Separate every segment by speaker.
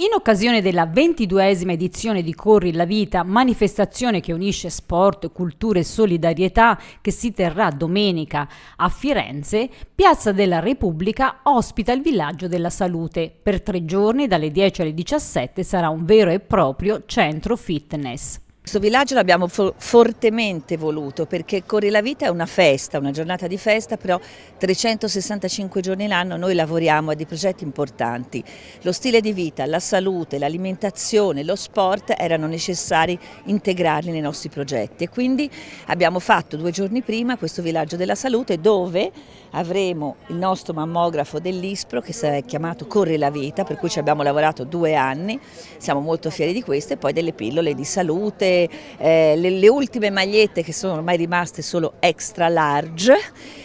Speaker 1: In occasione della ventiduesima edizione di Corri la Vita, manifestazione che unisce sport, cultura e solidarietà che si terrà domenica a Firenze, Piazza della Repubblica ospita il Villaggio della Salute. Per tre giorni, dalle 10 alle 17, sarà un vero e proprio centro fitness.
Speaker 2: Questo villaggio l'abbiamo fo fortemente voluto perché Corri la Vita è una festa, una giornata di festa, però 365 giorni l'anno noi lavoriamo a dei progetti importanti. Lo stile di vita, la salute, l'alimentazione, lo sport erano necessari integrarli nei nostri progetti e quindi abbiamo fatto due giorni prima questo villaggio della salute dove avremo il nostro mammografo dell'ISPRO che è chiamato Corri la Vita, per cui ci abbiamo lavorato due anni, siamo molto fieri di questo e poi delle pillole di salute, eh, le, le, ultime magliette che sono ormai rimaste solo extra large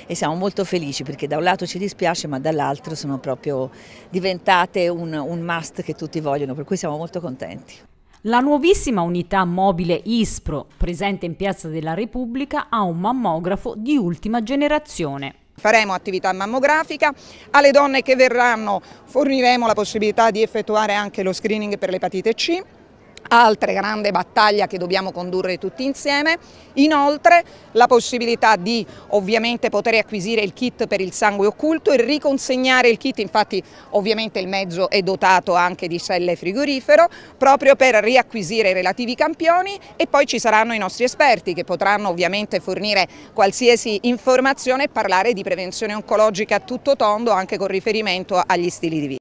Speaker 2: e siamo molto felici perché da un lato ci dispiace ma dall'altro sono proprio diventate un, un must che tutti vogliono, per cui siamo molto contenti.
Speaker 1: La nuovissima unità mobile ISPRO, presente in Piazza della Repubblica, ha un mammografo di ultima generazione.
Speaker 3: Faremo attività mammografica, alle donne che verranno forniremo la possibilità di effettuare anche lo screening per l'epatite C altra grande battaglia che dobbiamo condurre tutti insieme. Inoltre la possibilità di ovviamente poter acquisire il kit per il sangue occulto e riconsegnare il kit, infatti ovviamente il mezzo è dotato anche di celle frigorifero, proprio per riacquisire i relativi campioni e poi ci saranno i nostri esperti che potranno ovviamente fornire qualsiasi informazione e parlare di prevenzione oncologica a tutto tondo anche con riferimento agli stili di vita.